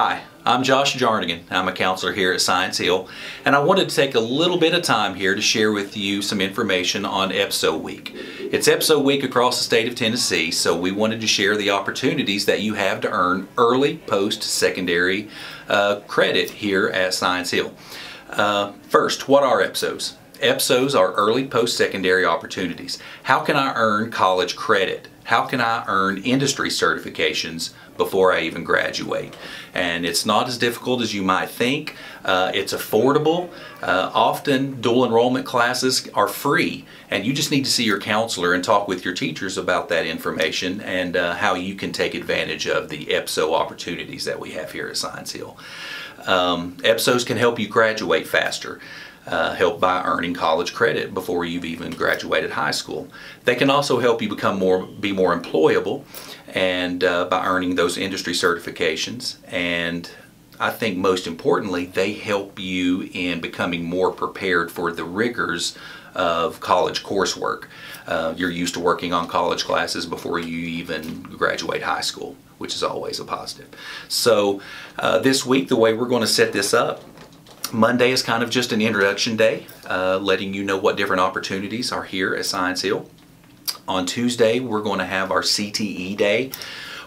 Hi, I'm Josh Jarnigan. I'm a counselor here at Science Hill, and I wanted to take a little bit of time here to share with you some information on EPSO Week. It's EPSO Week across the state of Tennessee, so we wanted to share the opportunities that you have to earn early post-secondary uh, credit here at Science Hill. Uh, first, what are EPSOs? EPSOs are early post-secondary opportunities. How can I earn college credit? How can I earn industry certifications before I even graduate? And it's not as difficult as you might think. Uh, it's affordable. Uh, often dual enrollment classes are free and you just need to see your counselor and talk with your teachers about that information and uh, how you can take advantage of the EPSO opportunities that we have here at Science Hill. Um, EPSOs can help you graduate faster. Uh, help by earning college credit before you've even graduated high school. They can also help you become more, be more employable and uh, by earning those industry certifications and I think most importantly they help you in becoming more prepared for the rigors of college coursework. Uh, you're used to working on college classes before you even graduate high school which is always a positive. So uh, this week the way we're going to set this up Monday is kind of just an introduction day, uh, letting you know what different opportunities are here at Science Hill. On Tuesday, we're going to have our CTE day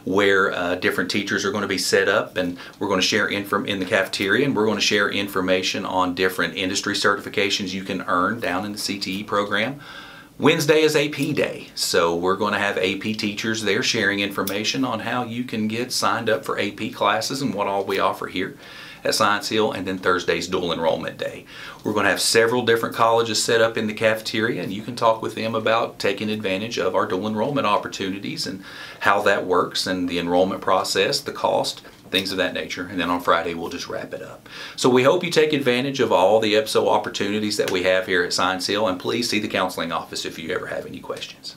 where uh, different teachers are going to be set up and we're going to share info in the cafeteria and we're going to share information on different industry certifications you can earn down in the CTE program. Wednesday is AP day, so we're going to have AP teachers there sharing information on how you can get signed up for AP classes and what all we offer here at Science Hill, and then Thursday's dual enrollment day. We're going to have several different colleges set up in the cafeteria, and you can talk with them about taking advantage of our dual enrollment opportunities and how that works and the enrollment process, the cost, things of that nature. And then on Friday, we'll just wrap it up. So we hope you take advantage of all the EPSO opportunities that we have here at Science Hill, and please see the counseling office if you ever have any questions.